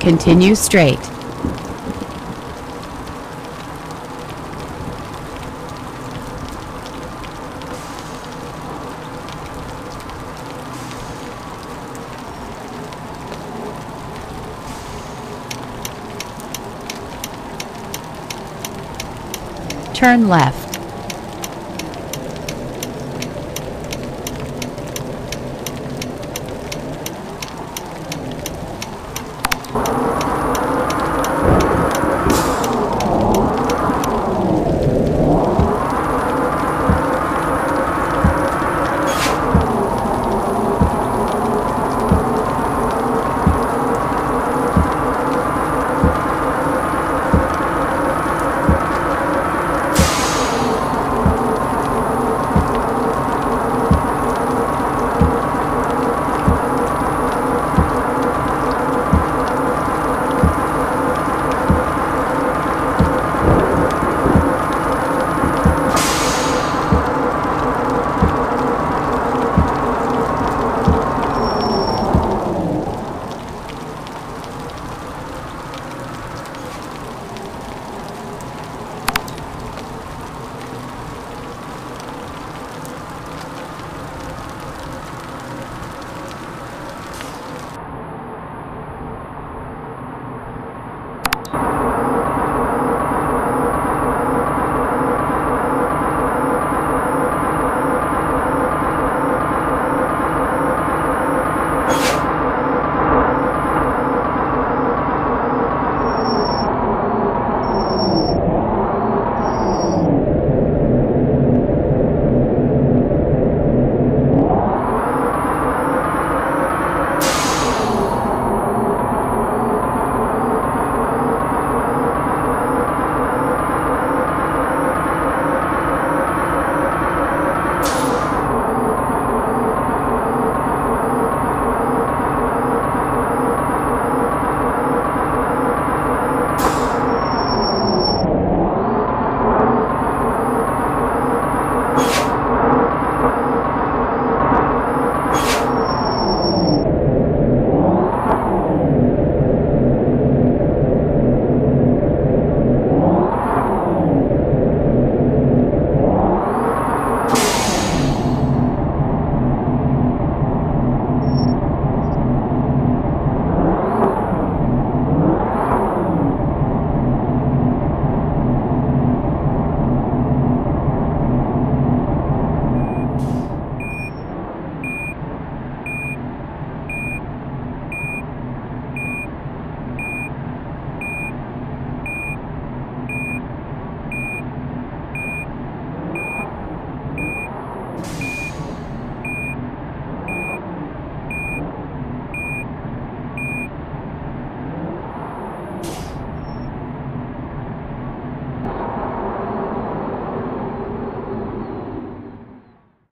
Continue straight. Turn left.